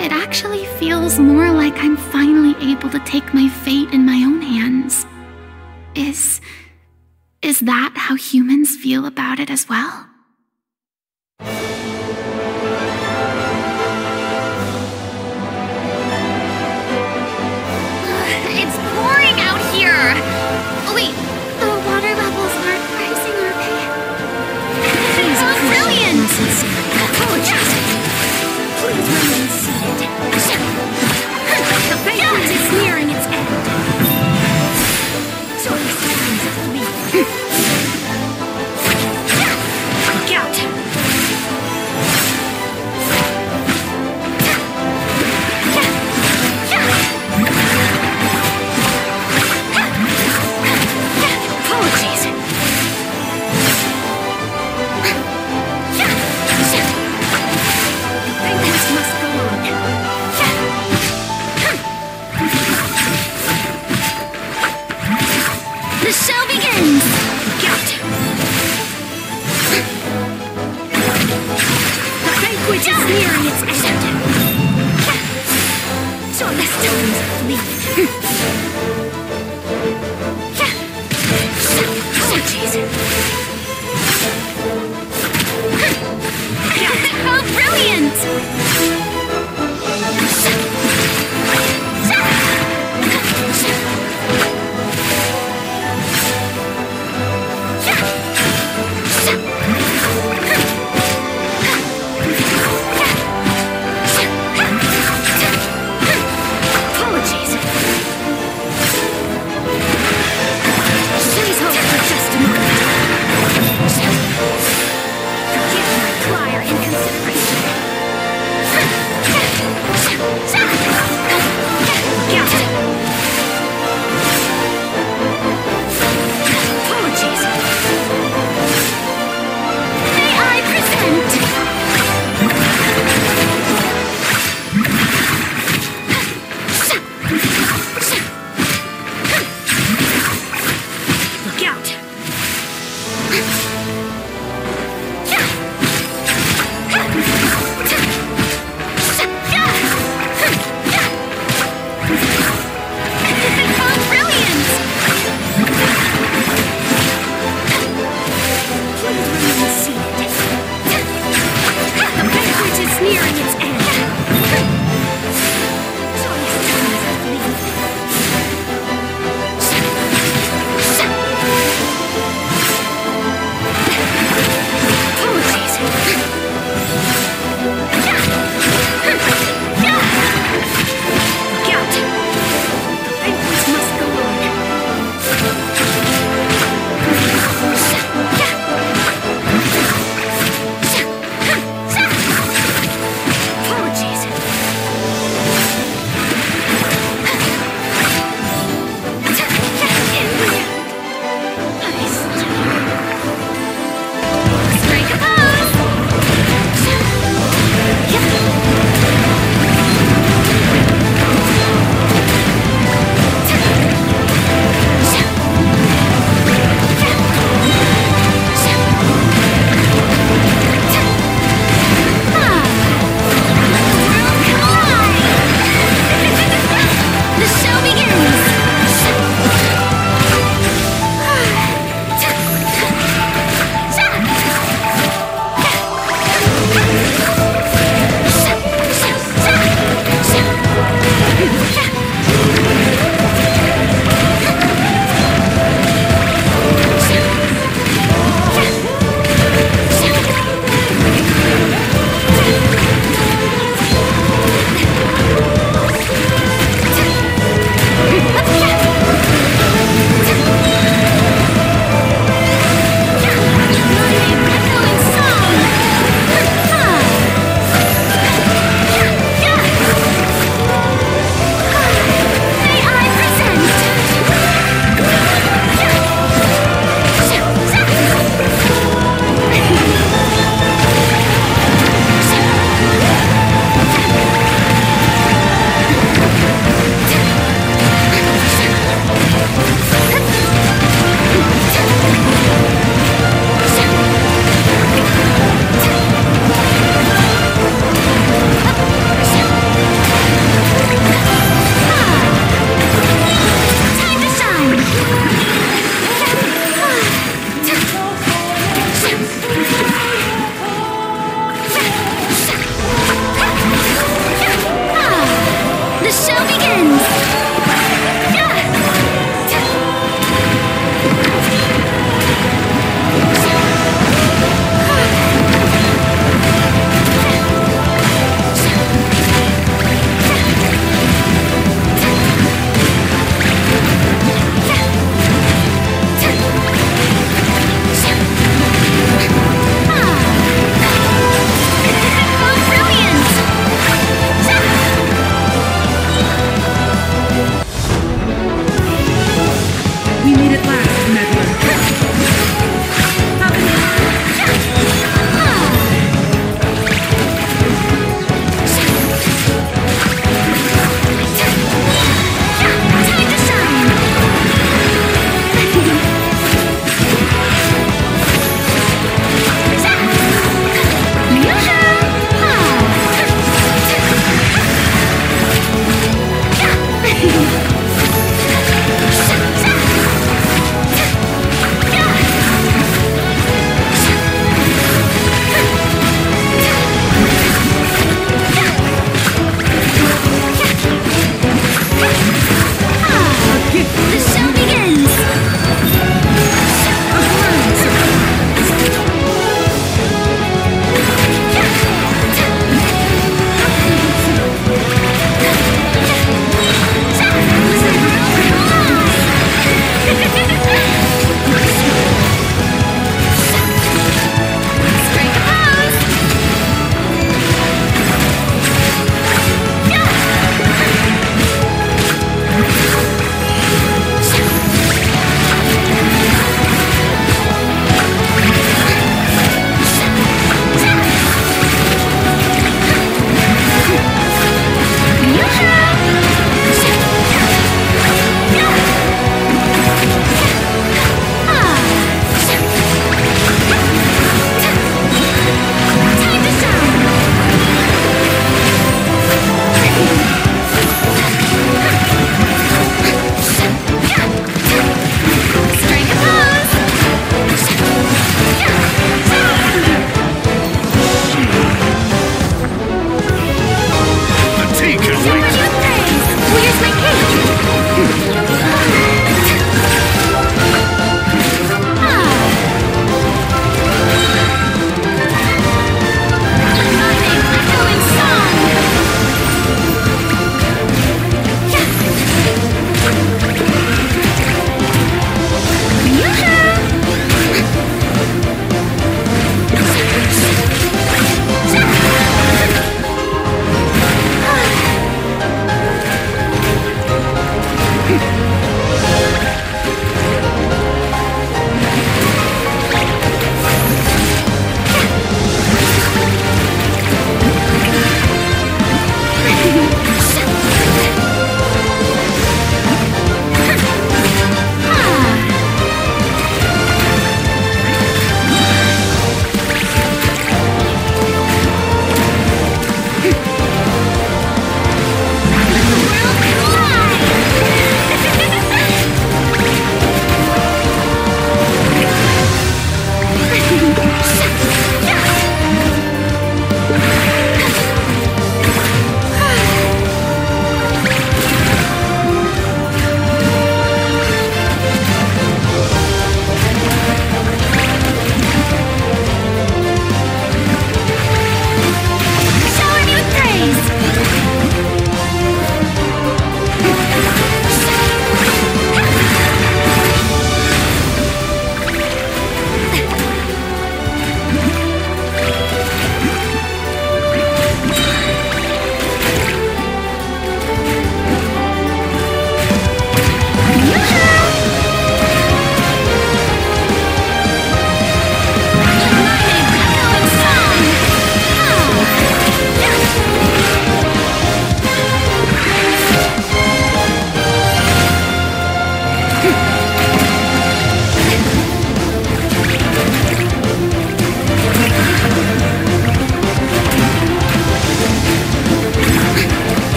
It actually feels more like I'm finally able to take my fate in my own hands. Is. is that how humans feel about it as well?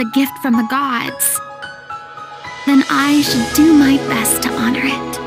A gift from the gods, then I should do my best to honor it.